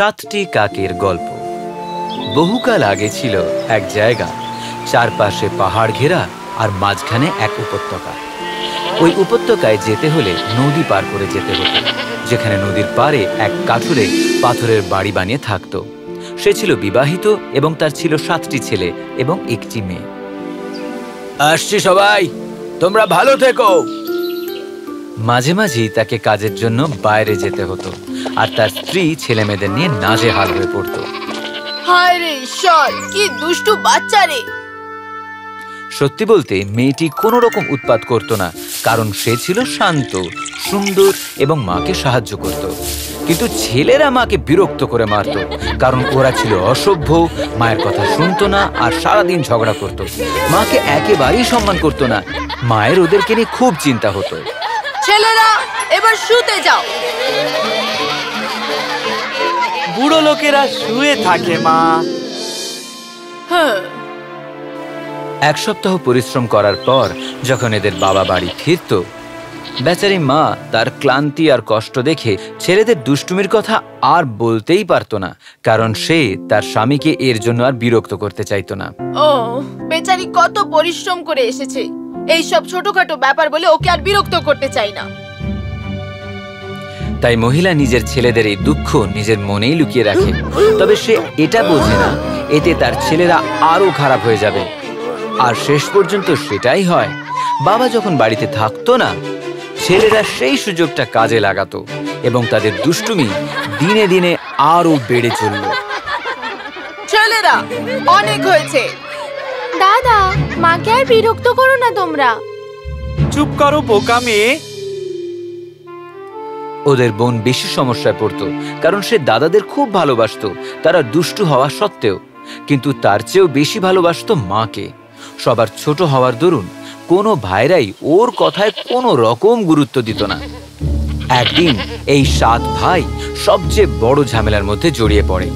সাতটি কাকের গল্প। বহুকাল আগে ছিল এক জায়গা চারপাশে পাহাড় ঘেরা আর মাঝখানে এক উপত্যকা। ওই উপত্যকায় যেতে হলে নদী পার করে যেতে হতো যেখানে নদীর পারে এক কাঠুরে পাথরের বাড়ি বানিয়ে থাকত। সে ছিল বিবাহিত এবং তার ছিল সাতটি ছেলে এবং একটি মেয়ে। আসছি সবাই তোমরা ভালো থেকো। মাঝে মাঝেই তাকে কাজের জন্য বাইরে যেতে হতো। আর তার স্ত্রী ছেলে মেয়েদের নিয়ে নাজে হাল হয়ে পড়তো। হায় রে ঈশ্বর কি দুষ্টু বাচ্চা রে। সত্যি বলতে মেয়েটি কোনো রকম উৎপাত করত না কারণ সে ছিল শান্ত সুন্দর এবং মাকে সাহায্য করত। কিন্তু ছেলেরা মাকে বিরক্ত করে মারত কারণ ওরা ছিল অসভ্য মায়ের কথা শুনতো না আর সারাদিন ঝগড়া করত। মাকে একেবারেই সম্মান করতো না মায়ের ওদেরকে নিয়ে খুব চিন্তা হতো। ছেলেরা এবার শুতে যাও। বুড়ো লোকেরা শুয়ে থাকে মা। হ্যাঁ। এক সপ্তাহ পরিশ্রম করার পর যখন এদের বাবা বাড়ি ফিরত বেচারি মা তার ক্লান্তি আর কষ্ট দেখে ছেলেদের দুষ্টুমির কথা আর বলতেই পারতো না কারণ সে তার স্বামীকে এর জন্য আর বিরক্ত করতে চাইতো না। ও বেচারি কত পরিশ্রম করে এসেছে। এই সব ছোটখাটো ব্যাপার বলে ওকে আর বিরক্ত করতে চাই না। তাই মহিলা নিজের ছেলেদের এই দুঃখ নিজের মনেই লুকিয়ে রাখে। তবে সে এটা বোঝে না এতে তার ছেলেরা আরও খারাপ হয়ে যাবে। আর শেষ পর্যন্ত সেটাই হয় বাবা যখন বাড়িতে থাকতো না ছেলেরা সেই সুযোগটা কাজে লাগাতো এবং তাদের দুষ্টুমি দিনে দিনে আরও বেড়ে চলল। ছেলেরা অনেক হয়েছে। দাদা মাকে আর বিরক্ত করো না তোমরা। চুপ করো বোকা মেয়ে। ওদের বোন বেশি সমস্যায় পড়তো, কারণ সে দাদাদের খুব ভালোবাসতো, তারা দুষ্টু হওয়া সত্ত্বেও। কিন্তু তার চেয়েও বেশি ভালোবাসতো মাকে। সবার ছোট হওয়ার দরুন কোনো ভাইরাই ওর কথায় কোনো রকম গুরুত্ব দিত না। একদিন এই সাত ভাই সবচেয়ে বড় ঝামেলার মধ্যে জড়িয়ে পড়ে।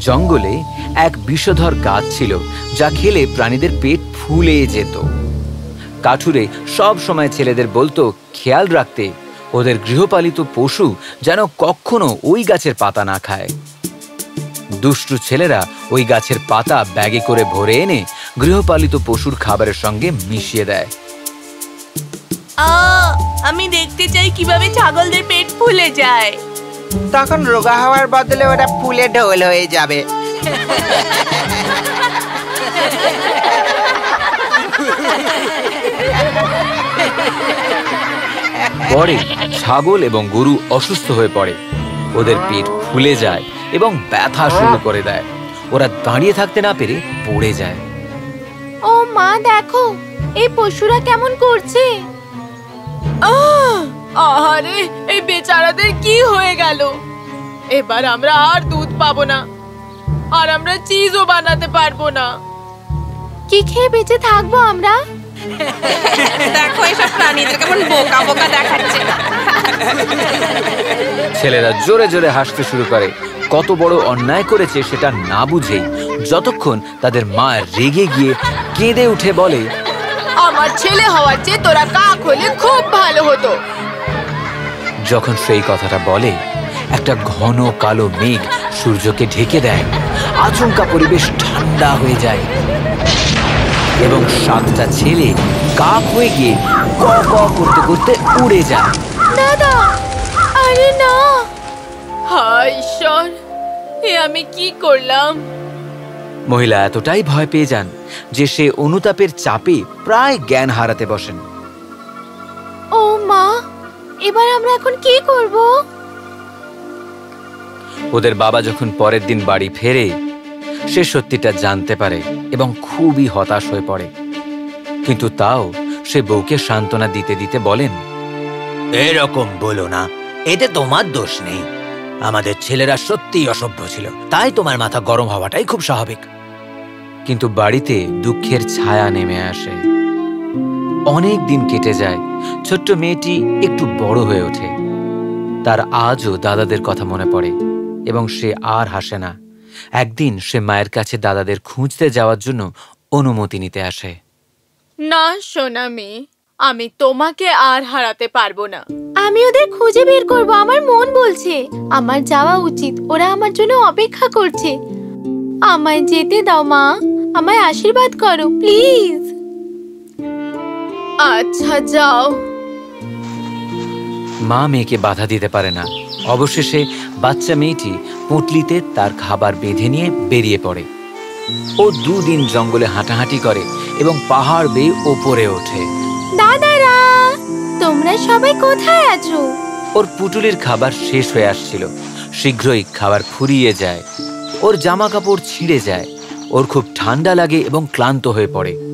জঙ্গলে এক বিষধর গাছ ছিল, যা খেলে প্রাণীদের পেট ফুলে যেত। কাঠুরে সব সময় ছেলেদের বলতো, খেয়াল রাখতে ওদের গৃহপালিত পশু যেন কখনো ওই গাছের পাতা না খায়। দুষ্টু ছেলেরা ওই গাছের পাতা ব্যাগে করে ভরে এনে গৃহপালিত পশুর খাবারের সঙ্গে মিশিয়ে দেয়। আমি দেখতে চাই কীভাবে ছাগলদের পেট ফুলে যায়। তখন রোগা হওয়ার বদলে ওরা ফুলে ঢোল হয়ে যাবে। পরে ছাগল এবং গরু অসুস্থ হয়ে পড়ে। ওদের পেট ফুলে যায় এবং ব্যথা শুরু করে দেয়। ওরা দাঁড়িয়ে থাকতে না পেরে পড়ে যায়। ও মা দেখো এই পশুরা কেমন করছে? আহ! আহারে এই বেচারাদের কি হয়ে গেল? এবার আমরা আর দুধ পাবো না আর আমরা চিজও বানাতে পারব না। কি খেয়ে বেঁচে থাকব আমরা? দেখো এসব প্রাণীদের কেমন বোকা বোকা দেখাচ্ছে। ছেলেরা জোরে জোরে হাসতে শুরু করে। কত বড় অন্যায় করেছে সেটা না বুঝেই যতক্ষণ তাদের মা রেগে গিয়ে কেঁদে উঠে বলে আমার ছেলে হওয়ার চেয়ে তোরা কাক হলে খুব ভালো হতো। যখন সেই কথাটা বলে একটা ঘন কালো মেঘ সূর্যকে ঢেকে দেয়। আচমকা পরিবেশ ঠান্ডা হয়ে যায়। এবং সাতটা ছেলে কাক হয়ে গিয়ে ক ক করতে করতে উড়ে যায়। দাদা আরে না। হায় ঈশ্বর এ আমি কি করলাম? মহিলা এতটাই ভয় পেয়ে যান যে সে অনুতাপের চাপে প্রায় জ্ঞান হারাতে বসেন। ও মা এবার আমরা এখন কি করব? ওদের বাবা যখন পরের দিন বাড়ি ফেরে সে সত্যিটা জানতে পারে এবং খুবই হতাশ হয়ে পড়ে। কিন্তু তাও সে বউকে সান্ত্বনা দিতে দিতে বলেন এরকম বলো না এতে তোমার দোষ নেই। আমাদের ছেলেরা সত্যিই অসভ্য ছিল তাই তোমার মাথা গরম হওয়াটাই খুব স্বাভাবিক। কিন্তু বাড়িতে দুঃখের ছায়া নেমে আসে। অনেক দিন কেটে যায় ছোট্ট মেয়েটি একটু বড় হয়ে ওঠে। তার আজও দাদাদের কথা মনে পড়ে এবং সে আর হাসে না। একদিন সে মায়ের কাছে দাদাদের খুঁজতে যাওয়ার জন্য অনুমতি নিতে আসে। না সোনা মেয়ে আমি তোমাকে আর হারাতে পারব না। আমি ওদের খুঁজে বের করব আমার মন বলছে। আমার যাওয়া উচিত ওরা আমার জন্য অপেক্ষা করছে। আমায় যেতে দাও মা আমায় আশীর্বাদ করো প্লিজ। আচ্ছা যাও। মা মেয়েকে বাধা দিতে পারে না। অবশেষে বাচ্চা মেয়েটি পুঁটলিতে তার খাবার বেঁধে নিয়ে বেরিয়ে পড়ে। ও দুদিন জঙ্গলে হাঁটাহাঁটি করে এবং পাহাড় বেয়ে ওপরে ওঠে। দাদারা তোমরা সবাই কোথায় আছো? ওর পুটুলির খাবার শেষ হয়ে আসছিল। শীঘ্রই খাবার ফুরিয়ে যায়। ওর জামা কাপড় ছিঁড়ে যায়। ওর খুব ঠান্ডা লাগে এবং ক্লান্ত হয়ে পড়ে।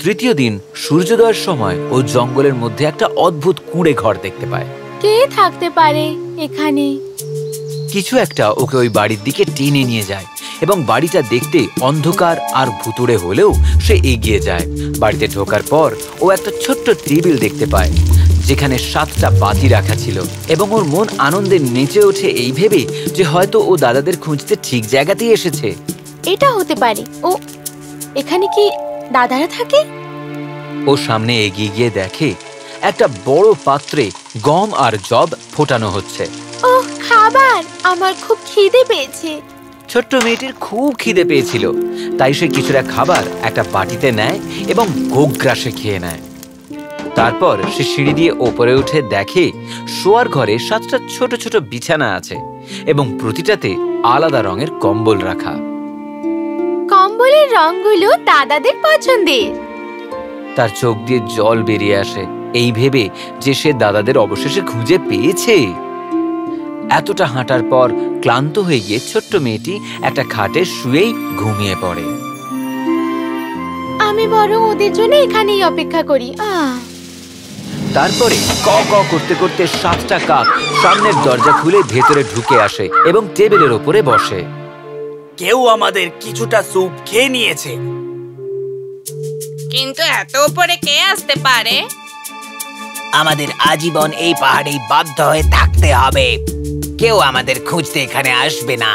তৃতীয় দিন সূর্যোদয়ের সময় ও জঙ্গলের মধ্যে একটা অদ্ভুত কুঁড়ে ঘর দেখতে পায়। কে থাকতে পারে এখানে? কিছু একটা ওকে ওই বাড়ির দিকে টেনে নিয়ে যায় এবং বাড়িটা দেখতে অন্ধকার আর ভুতুড়ে হলেও সে এগিয়ে যায়। বাড়িতে ঢোকার পর ও একটা ছোট্ট টেবিল দেখতে পায় যেখানে সাতটা বাতি রাখা ছিল এবং ওর মন আনন্দে নেচে ওঠে এই ভেবে যে হয়তো ও দাদাদের খুঁজতে ঠিক জায়গাতেই এসেছে। এটা হতে পারে। ও এখানে কি দাদারা থাকে? ও সামনে এগিয়ে গিয়ে দেখে একটা বড় পাত্রে গম আর জব ফোটানো হচ্ছে। ও খাবার! আমার খুব খিদে পেয়েছে। ছোট্ট মেয়েটির খুব খিদে পেয়েছিল। তাই সে কিছুটা খাবার একটা বাটিতে নেয় এবং গোগ্রাসে খেয়ে নেয়। তারপর সে সিঁড়ি দিয়ে ওপরে উঠে দেখে শোয়ার ঘরে সাতটা ছোট ছোট বিছানা আছে এবং প্রতিটাতে আলাদা রঙের কম্বল রাখা। কম্বলের রংগুলো দাদাদের পছন্দের। তার চোখ দিয়ে জল বেরিয়ে আসে। এই ভেবে যে সে দাদাদের অবশেষে খুঁজে পেয়েছে। এতটা হাঁটার পর ক্লান্ত হয়ে গিয়ে ছোট্ট মেয়েটি একটা খাটে শুয়েই ঘুমিয়ে পড়ে। আমি বরং ওদের জন্য এখানেই অপেক্ষা করি। তারপরে ক ক করতে করতে সাতটা কাক সামনের দরজা খুলে ভেতরে ঢুকে আসে এবং টেবিলের ওপরে বসে। কেউ আমাদের কিছুটা স্যুপ খেয়ে নিয়েছে। কিন্তু এত উপরে কে আসতে পারে? আমাদের আজীবন এই পাহাড়েই বাধ্য হয়ে থাকতে হবে। কেউ আমাদের খুঁজতে এখানে আসবে না।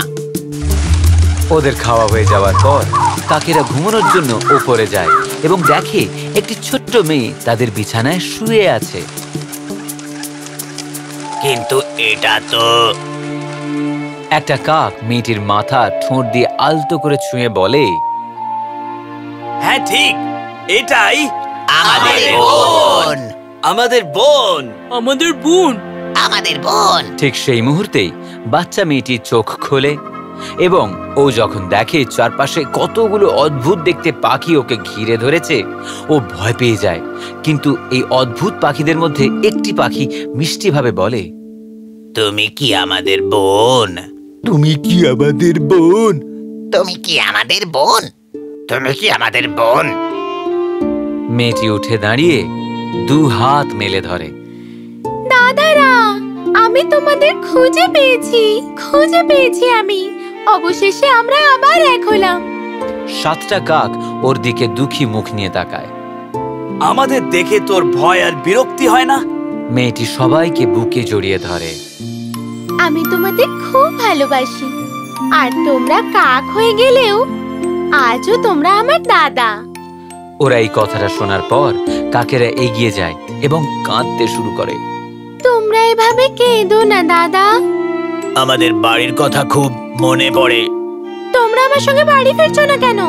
ওদের খাওয়া হয়ে যাওয়ার পর কাকেরা ঘুমানোর জন্য ওপরে যায় এবং দেখে একটি ছোট্ট মেয়ে তাদের বিছানায় শুয়ে আছে। কিন্তু এটা তো একটা কাক মেয়েটির মাথা ঠোঁট দিয়ে আলতো করে ছুঁয়ে বলে হ্যাঁ ঠিক। এটাই আমাদের বোন। আমাদের বোন। আমাদের বোন। আমাদের বোন। ঠিক সেই মুহূর্তেই বাচ্চা মেয়েটি চোখ খোলে এবং ও যখন দেখে চারপাশে কতগুলো অদ্ভুত দেখতে পাখি ওকে ঘিরে ধরেছে ও ভয় পেয়ে যায়। কিন্তু এই অদ্ভুত পাখিদের মধ্যে একটি পাখি মিষ্টিভাবে বলে তুমি কি আমাদের বোন? তুমি কি আমাদের বোন? তুমি কি আমাদের বোন? তুমি কি আমাদের বোন? মেয়েটি উঠে দাঁড়িয়ে দু হাত মেলে ধরে। দাদারা আমি তোমাদের খুঁজে পেয়েছি খুঁজে পেয়েছি আমি। অবশেষে আমরা আবার এক হলাম। সাতটা কাক ওর দিকে দুঃখী মুখ নিয়ে তাকায়। আমাদের দেখে তোর ভয় আর বিরক্তি হয় না? মেয়েটি সবাইকে বুকে জড়িয়ে ধরে। আমি তোমাদের খুব ভালোবাসি। আর তোমরা কাক হয়ে গেলেও আজও তোমরা আমার দাদা। ওরা এই কথাটা শোনার পর কাকেরা এগিয়ে যায় এবং কাঁদতে শুরু করে। তোমরা এভাবে কেঁদো না দাদা। আমাদের বাড়ির কথা খুব মনে পড়ে। তোমরা আমার সঙ্গে বাড়ি ফিরছো না কেন?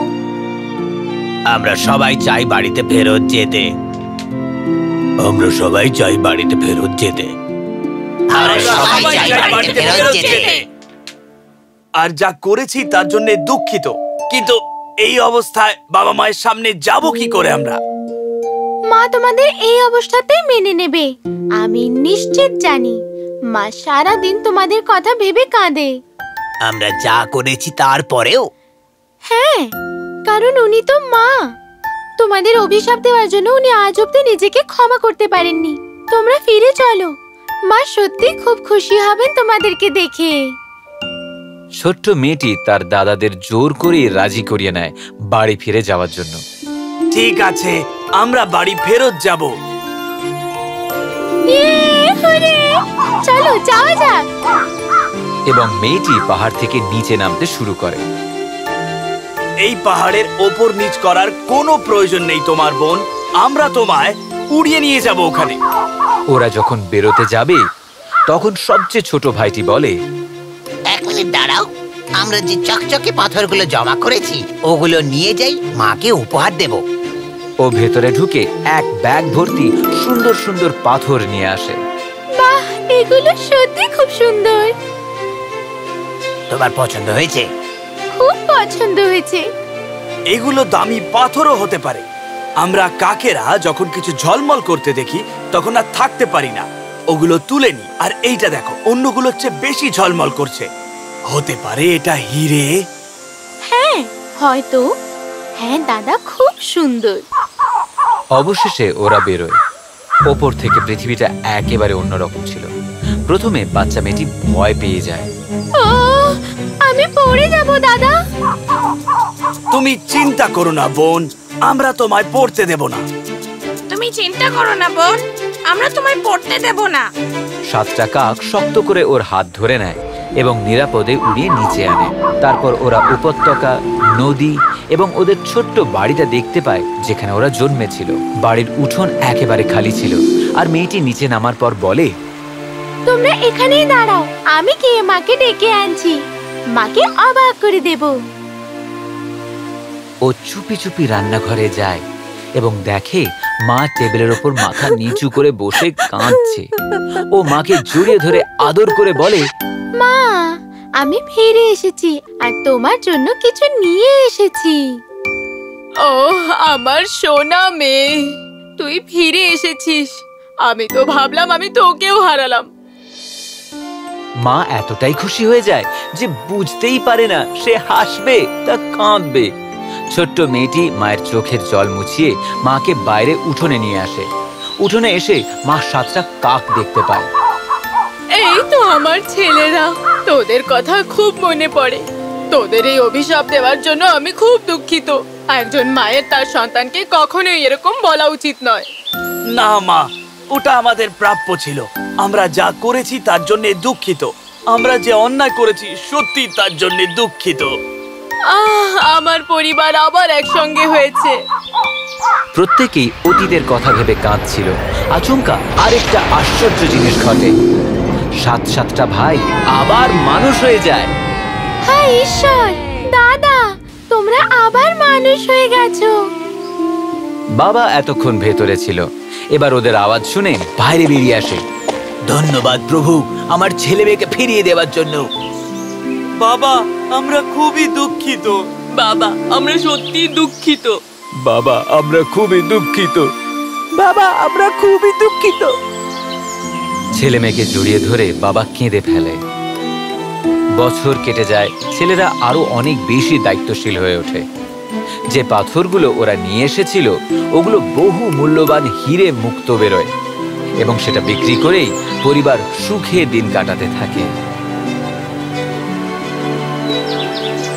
আমরা সবাই চাই বাড়িতে ফেরত যেতে। আমরা সবাই চাই বাড়িতে ফেরত যেতে। আমরা সবাই চাই বাড়িতে ফেরত যেতে আর যা করেছি তার জন্য দুঃখিত। কিন্তু এই অবস্থায় বাবা মায়ের সামনে যাব কি করে আমরা? মা তোমাদের এই অবস্থাতেই মেনে নেবে। আমি নিশ্চিত জানি মা সারা দিন তোমাদের কথা ভেবে কাঁদে। আমরা যা করেছি তারপরেও হ্যাঁ কারণ উনি তো মা। তোমাদের অভিশাপ দেওয়ার জন্য উনি আজ অব্দি নিজেকে ক্ষমা করতে পারেননি। তোমরা ফিরে চলো। মা সত্যি খুব খুশি হবেন তোমাদেরকে দেখে। ছোট্ট মেয়েটি তার দাদাদের জোর করে রাজি করিয়ে নেয় বাড়ি ফিরে যাওয়ার জন্য। ঠিক আছে আমরা বাড়ি ফেরত যাব। চলো যাওয়া যাক। এবং মেয়েটি পাহাড় থেকে নিচে নামতে শুরু করে। এই পাহাড়ের ওপর নিচ করার কোনো প্রয়োজন নেই তোমার বোন। আমরা তোমায় উড়িয়ে নিয়ে যাব ওখানে। ওরা যখন বেরোতে যাবে তখন সবচেয়ে ছোট ভাইটি বলে এক মিনিট দাঁড়াও আমরা যে চকচকে পাথরগুলো জমা করেছি ওগুলো নিয়ে যাই মাকে উপহার দেব। ও ভেতরে ঢুকে এক ব্যাগ ভর্তি সুন্দর সুন্দর পাথর নিয়ে আসে। বাহ এগুলো সত্যি খুব সুন্দর। তোমার পছন্দ হয়েছে? খুব পছন্দ হয়েছে। এগুলো দামি পাথরও হতে পারে। আমরা কাকেরা যখন কিছু ঝলমল করতে দেখি তখন আর থাকতে পারি না। ওগুলো তুলে নি। আর এইটা দেখো অন্যগুলোর চেয়ে বেশি ঝলমল করছে। হতে পারে এটা হিরে? হ্যাঁ হয়তো। হ্যাঁ দাদা খুব সুন্দর। অবশেষে ওরা বেরোয়। ওপর থেকে পৃথিবীটা একেবারে অন্যরকম ছিল। প্রথমে বাচ্চা মেয়েটি ভয় পেয়ে যায়। আমি পড়ে যাব দাদা। তুমি চিন্তা করো না বোন। আমরা তোমায় পড়তে দেব না। তুমি চিন্তা করো না বোন। আমরা তোমায় পড়তে দেব না। সাতটা কাক শক্ত করে ওর হাত ধরে নেয় এবং নিরাপদে উড়িয়ে নিচে আনে। তারপর ওরা উপত্যকা নদী এবং ওদের ছোট্ট বাড়িটা দেখতে পায় যেখানে ওরা জন্মেছিল। বাড়ির উঠোন একেবারে খালি ছিল। আর মেয়েটি নিচে নামার পর বলে তোমরা এখানেই দাঁড়াও আমি কে মাকে ডেকে আনছি। মাকে অবাক করে দেব। ও চুপি চুপি রান্নাঘরে যায় এবং দেখে মা টেবিলের ওপর মাথা নিচু করে বসে কাঁদছে। ও মাকে জড়িয়ে ধরে আদর করে বলে মা আমি ফিরে এসেছি আর তোমার জন্য কিছু নিয়ে এসেছি। ও আমার সোনা মেয়ে তুই ফিরে এসেছিস। আমি তো ভাবলাম আমি তোকেও হারালাম। মা এতটাই খুশি হয়ে যায় যে বুঝতেই পারে না সে হাসবে তা কাঁদবে। ছোট্ট মেয়েটি মায়ের চোখের জল মুছিয়ে মাকে বাইরে উঠোনে নিয়ে আসে। উঠোনে এসে মা সাতটা কাক দেখতে পায়। এই তো আমার ছেলেরা তোদের কথা খুব মনে পড়ে। তোদের এই অভিশাপ দেওয়ার জন্য আমি খুব দুঃখিত। একজন মায়ের তার সন্তানকে কখনোই এরকম বলা উচিত নয়। না মা ওটা আমাদের প্রাপ্য ছিল। আমরা যা করেছি তার জন্য দুঃখিত। আমরা যে অন্যায় করেছি সত্যি তার জন্য দুঃখিত। আহ আমার পরিবার আবার একসঙ্গে হয়েছে। প্রত্যেকেই অতীতের কথা ভেবে কাঁদছিল। আচমকা আরেকটা আশ্চর্য জিনিস ঘটে। সাত সাতটা ভাই আবার মানুষ হয়ে যায়। হায় ঈশ্বর! দাদা তোমরা আবার মানুষ হয়ে গেছো। বাবা এতক্ষণ ভেতরে ছিল। এবার ওদের আওয়াজ শুনে বাইরে বেরিয়ে আসে। ধন্যবাদ প্রভু আমার ছেলে মেয়েকে ফিরিয়ে দেওয়ার জন্য। বাবা আমরা খুবই দুঃখিত। বাবা আমরা সত্যি দুঃখিত। বাবা আমরা খুবই দুঃখিত। বাবা আমরা খুবই দুঃখিত। ছেলে মেয়েকে জড়িয়ে ধরে বাবা কেঁদে ফেলে। বছর কেটে যায় ছেলেরা আরও অনেক বেশি দায়িত্বশীল হয়ে ওঠে। যে পাথরগুলো ওরা নিয়ে এসেছিল ওগুলো বহু মূল্যবান হিরে মুক্ত বেরোয় এবং সেটা বিক্রি করেই পরিবার সুখে দিন কাটাতে থাকে। Thank you.